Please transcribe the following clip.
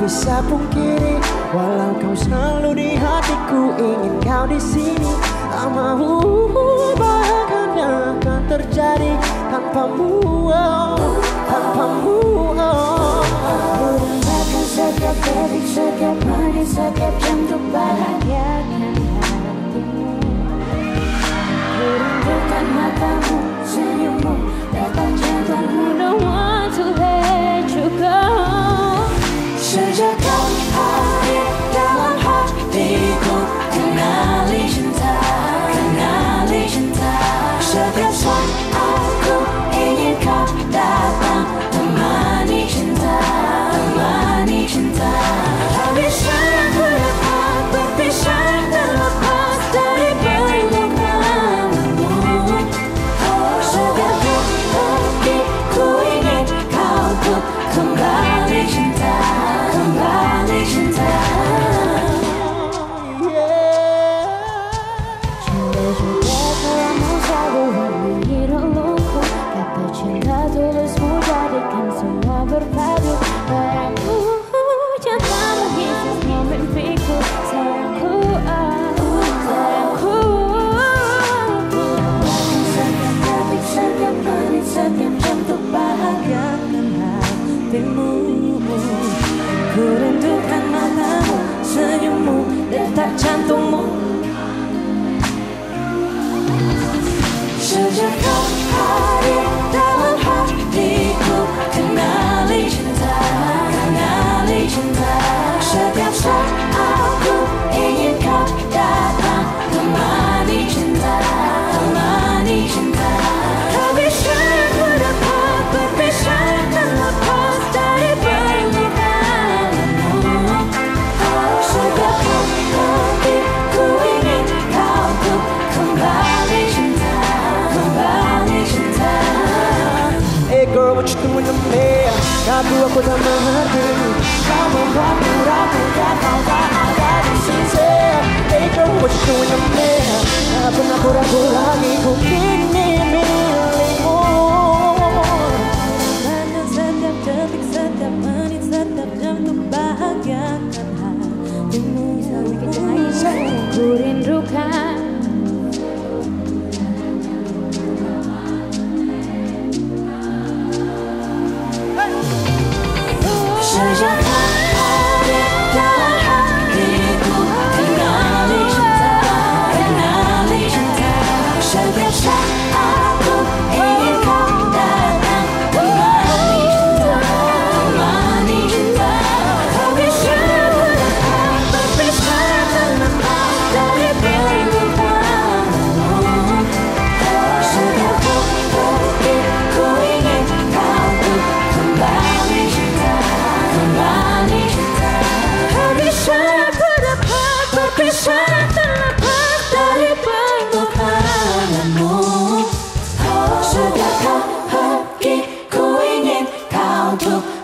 bisa pungkiri Walau kau selalu di hatiku Ingin kau di sini Tak mau bahkan yang akan terjadi Tanpamu oh, Tanpamu oh. Mendapatkan setiap detik, setiap menit, setiap jam Untuk bahagiakan cinta tulismu jadikan semua berpadu doing the mayor Got to work with a mother Come on, walk around and get on fire I got it sincere Ain't what you doing the mayor I've been a pura trouble.